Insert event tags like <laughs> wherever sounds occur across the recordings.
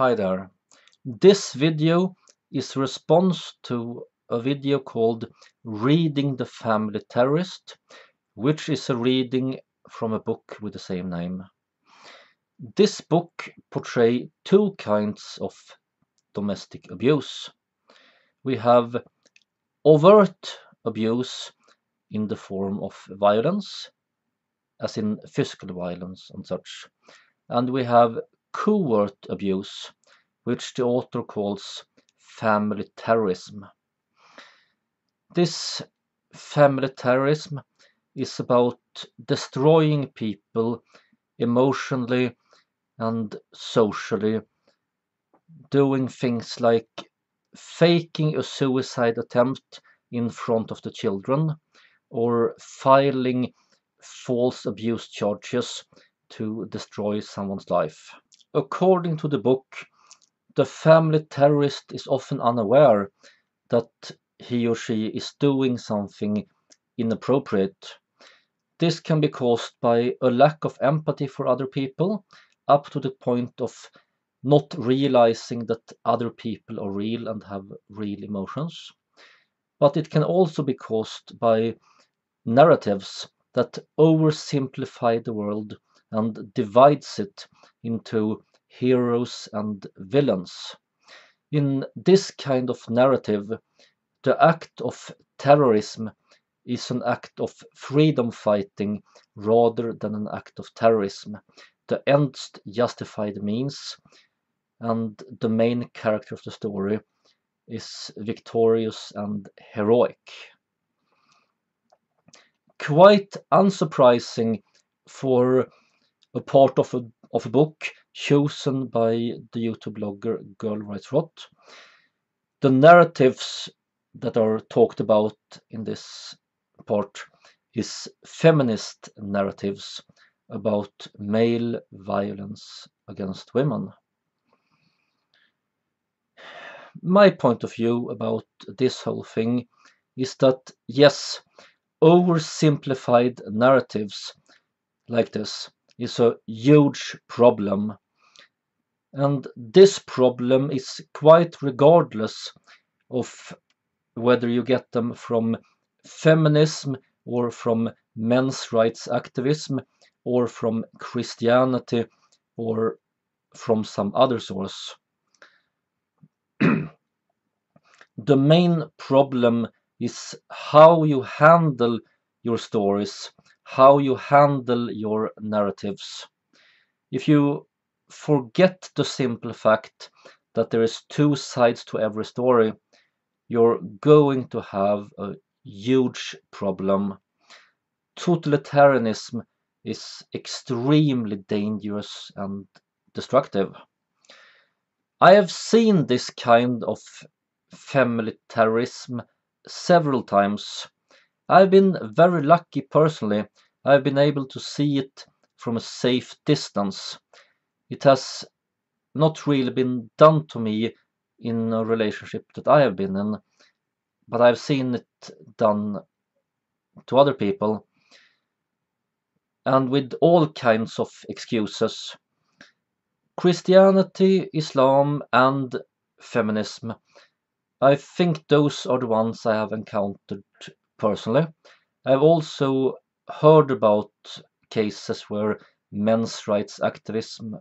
Hi there. This video is response to a video called Reading the Family Terrorist, which is a reading from a book with the same name. This book portrays two kinds of domestic abuse. We have overt abuse in the form of violence, as in physical violence and such, and we have covert abuse, which the author calls family terrorism. This family terrorism is about destroying people emotionally and socially, doing things like faking a suicide attempt in front of the children or filing false abuse charges to destroy someone's life. According to the book, the family terrorist is often unaware that he or she is doing something inappropriate. This can be caused by a lack of empathy for other people, up to the point of not realizing that other people are real and have real emotions. But it can also be caused by narratives that oversimplify the world and divides it into heroes and villains. In this kind of narrative, the act of terrorism is an act of freedom fighting rather than an act of terrorism. The ends justify the means, and the main character of the story is victorious and heroic. Quite unsurprising for a part of a, of a book chosen by the YouTube blogger Girl Writes What. The narratives that are talked about in this part is feminist narratives about male violence against women. My point of view about this whole thing is that yes, oversimplified narratives like this is a huge problem. And this problem is quite regardless of whether you get them from feminism or from men's rights activism or from Christianity or from some other source. <clears throat> the main problem is how you handle your stories how you handle your narratives. If you forget the simple fact that there is two sides to every story, you're going to have a huge problem. Totalitarianism is extremely dangerous and destructive. I have seen this kind of family terrorism several times I've been very lucky personally. I've been able to see it from a safe distance. It has not really been done to me in a relationship that I have been in, but I've seen it done to other people and with all kinds of excuses. Christianity, Islam, and feminism. I think those are the ones I have encountered personally. I've also heard about cases where men's rights activism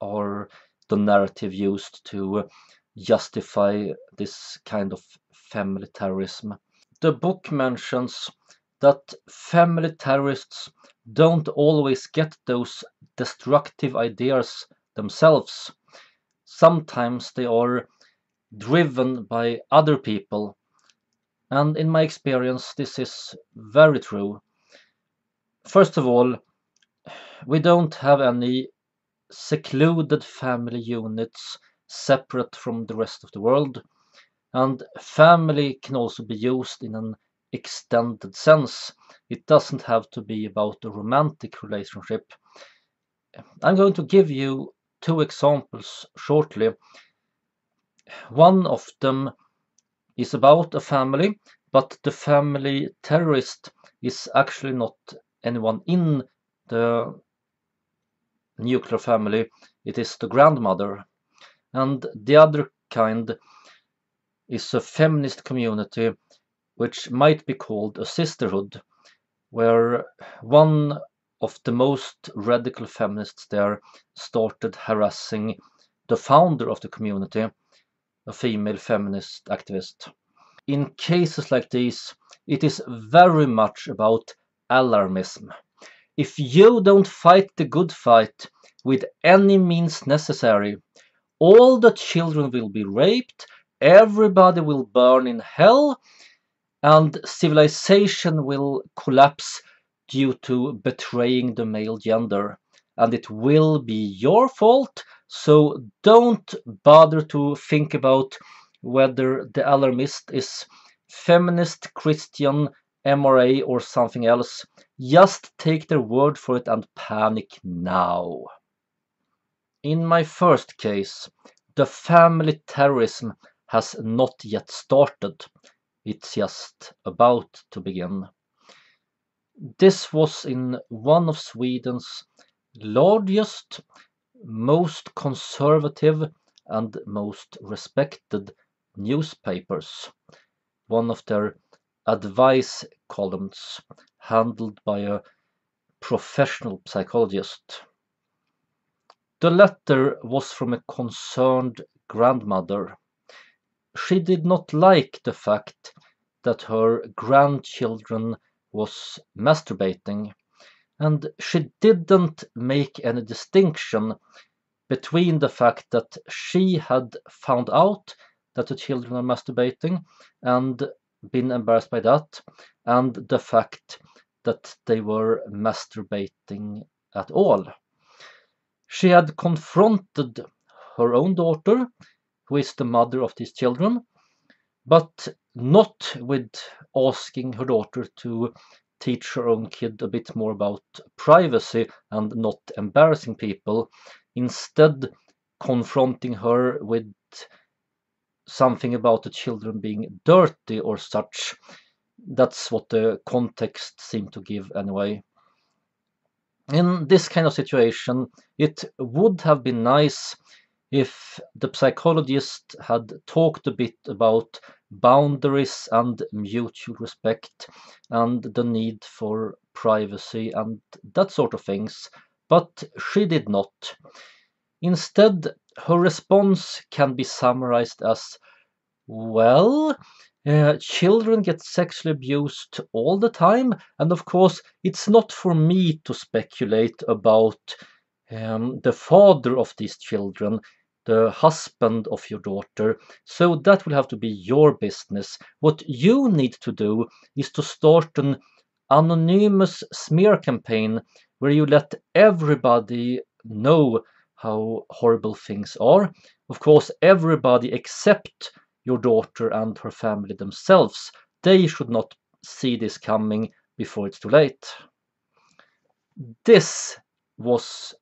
are the narrative used to justify this kind of family terrorism. The book mentions that family terrorists don't always get those destructive ideas themselves. Sometimes they are driven by other people and in my experience, this is very true. First of all, we don't have any secluded family units separate from the rest of the world. And family can also be used in an extended sense. It doesn't have to be about a romantic relationship. I'm going to give you two examples shortly. One of them is about a family, but the family terrorist is actually not anyone in the nuclear family, it is the grandmother. and the other kind is a feminist community which might be called a sisterhood, where one of the most radical feminists there started harassing the founder of the community, a female feminist activist. In cases like these, it is very much about alarmism. If you don't fight the good fight with any means necessary, all the children will be raped, everybody will burn in hell, and civilization will collapse due to betraying the male gender. And it will be your fault, so don't bother to think about whether the alarmist is feminist, Christian, MRA, or something else. Just take their word for it and panic now. In my first case, the family terrorism has not yet started. It's just about to begin. This was in one of Sweden's largest, most conservative, and most respected newspapers. One of their advice columns handled by a professional psychologist. The letter was from a concerned grandmother. She did not like the fact that her grandchildren was masturbating and she didn't make any distinction between the fact that she had found out that the children are masturbating and been embarrassed by that and the fact that they were masturbating at all. She had confronted her own daughter, who is the mother of these children, but not with asking her daughter to teach her own kid a bit more about privacy and not embarrassing people, instead confronting her with something about the children being dirty or such. That's what the context seemed to give anyway. In this kind of situation, it would have been nice if the psychologist had talked a bit about boundaries and mutual respect and the need for privacy and that sort of things, but she did not. Instead, her response can be summarized as well, uh, children get sexually abused all the time, and of course, it's not for me to speculate about um, the father of these children the husband of your daughter. So that will have to be your business. What you need to do is to start an anonymous smear campaign where you let everybody know how horrible things are. Of course, everybody except your daughter and her family themselves. They should not see this coming before it's too late. This was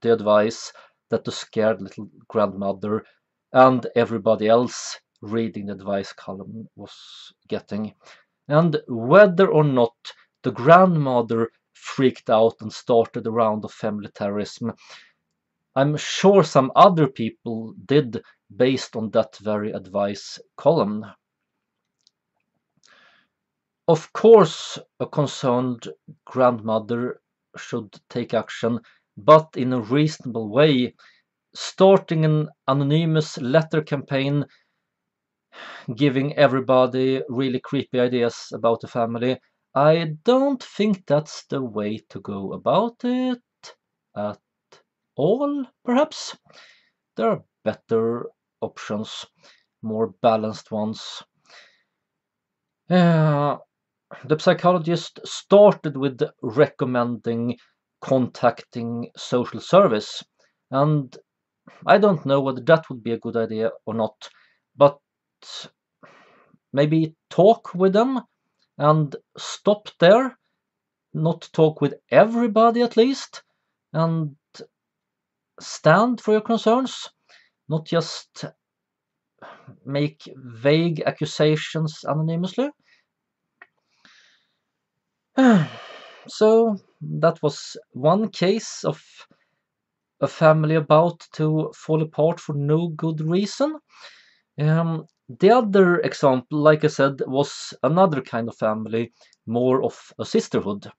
the advice that the scared little grandmother and everybody else reading the advice column was getting. And whether or not the grandmother freaked out and started a round of family terrorism, I'm sure some other people did based on that very advice column. Of course, a concerned grandmother should take action but in a reasonable way, starting an anonymous letter campaign giving everybody really creepy ideas about the family. I don't think that's the way to go about it at all, perhaps. There are better options, more balanced ones. Uh, the psychologist started with recommending contacting social service. And I don't know whether that would be a good idea or not, but maybe talk with them and stop there, not talk with everybody at least, and stand for your concerns, not just make vague accusations anonymously. <sighs> So that was one case of a family about to fall apart for no good reason. Um, the other example, like I said, was another kind of family, more of a sisterhood.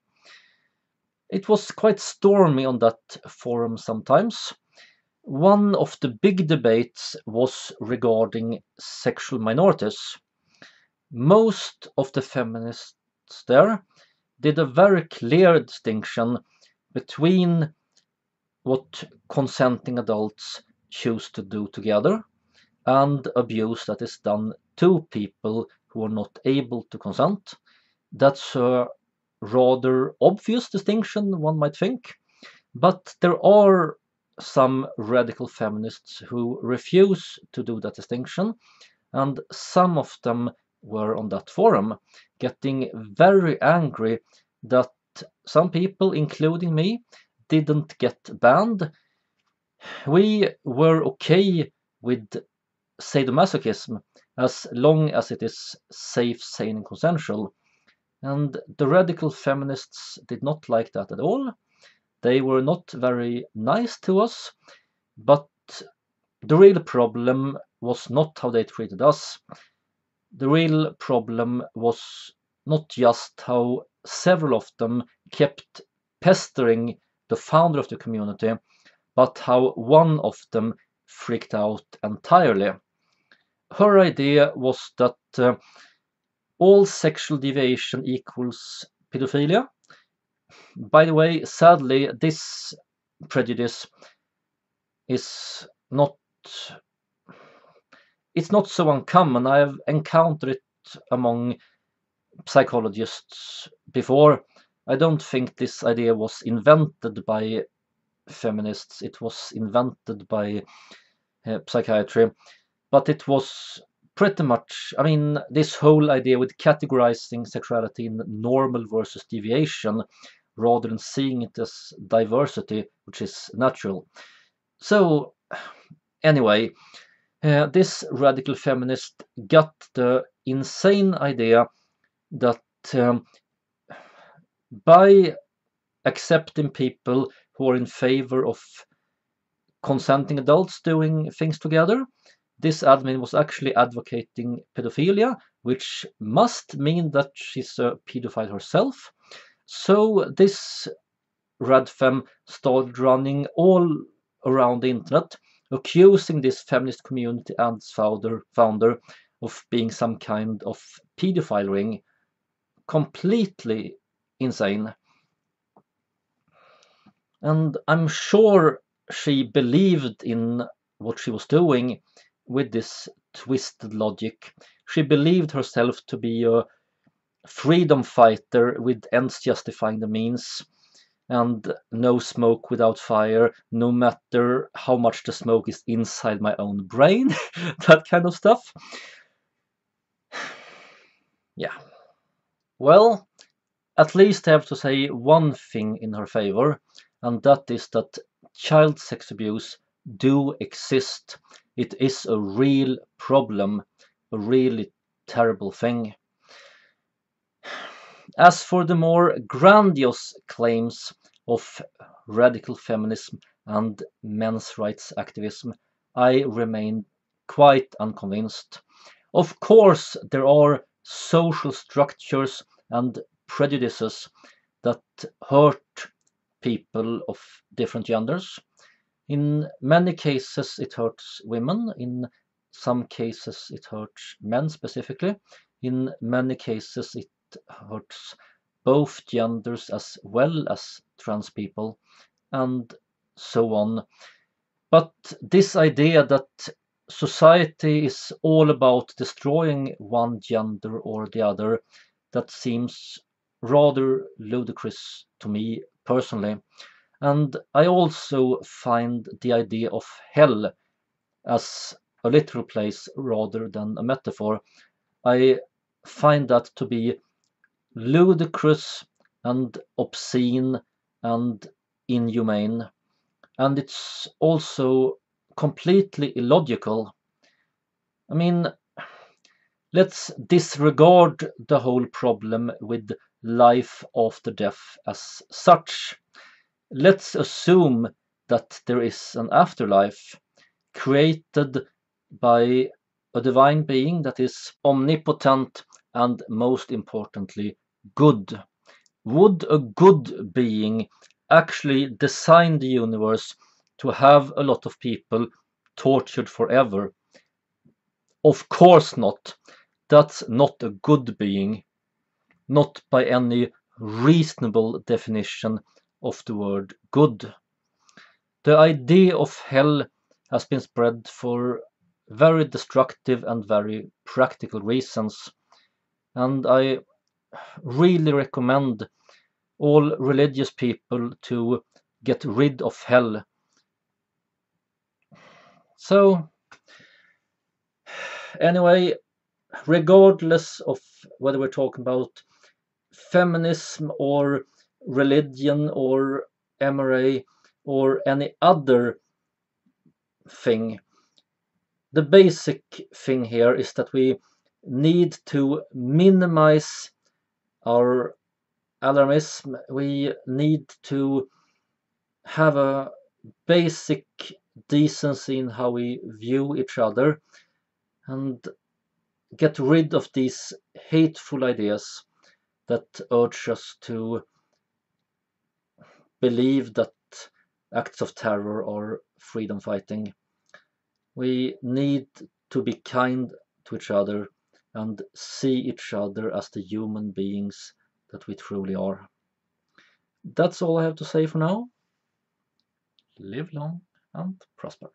It was quite stormy on that forum sometimes. One of the big debates was regarding sexual minorities. Most of the feminists there did a very clear distinction between what consenting adults choose to do together and abuse that is done to people who are not able to consent. That's a rather obvious distinction, one might think, but there are some radical feminists who refuse to do that distinction, and some of them were on that forum, getting very angry that some people, including me, didn't get banned. We were okay with sadomasochism as long as it is safe, sane, and consensual. And the radical feminists did not like that at all. They were not very nice to us, but the real problem was not how they treated us. The real problem was not just how several of them kept pestering the founder of the community, but how one of them freaked out entirely. Her idea was that uh, all sexual deviation equals pedophilia. By the way, sadly, this prejudice is not it's not so uncommon. I've encountered it among psychologists before. I don't think this idea was invented by feminists. It was invented by uh, psychiatry, but it was pretty much, I mean, this whole idea with categorizing sexuality in normal versus deviation rather than seeing it as diversity, which is natural. So, anyway, uh, this radical feminist got the insane idea that um, by accepting people who are in favor of consenting adults doing things together, this admin was actually advocating pedophilia, which must mean that she's a pedophile herself. So this Radfem started running all around the internet, accusing this feminist community and its founder, founder of being some kind of pedophile ring. Completely insane. And I'm sure she believed in what she was doing with this twisted logic. She believed herself to be a freedom fighter with ends justifying the means and no smoke without fire, no matter how much the smoke is inside my own brain, <laughs> that kind of stuff. <sighs> Yeah. Well, at least I have to say one thing in her favor, and that is that child sex abuse do exist it is a real problem, a really terrible thing. As for the more grandiose claims of radical feminism and men's rights activism, I remain quite unconvinced. Of course, there are social structures and prejudices that hurt people of different genders. In many cases, it hurts women. In some cases, it hurts men specifically. In many cases, it hurts both genders as well as trans people, and so on. But this idea that society is all about destroying one gender or the other, that seems rather ludicrous to me personally. And I also find the idea of hell as a literal place rather than a metaphor. I find that to be ludicrous and obscene and inhumane. And it's also completely illogical. I mean, let's disregard the whole problem with life after death as such let's assume that there is an afterlife created by a divine being that is omnipotent and most importantly good. Would a good being actually design the universe to have a lot of people tortured forever? Of course not. That's not a good being. Not by any reasonable definition of the word good. The idea of hell has been spread for very destructive and very practical reasons. And I really recommend all religious people to get rid of hell. So, anyway, regardless of whether we're talking about feminism or religion or MRA or any other thing, the basic thing here is that we need to minimize our alarmism. We need to have a basic decency in how we view each other and get rid of these hateful ideas that urge us to believe that acts of terror are freedom fighting. We need to be kind to each other and see each other as the human beings that we truly are. That's all I have to say for now. Live long and prosper.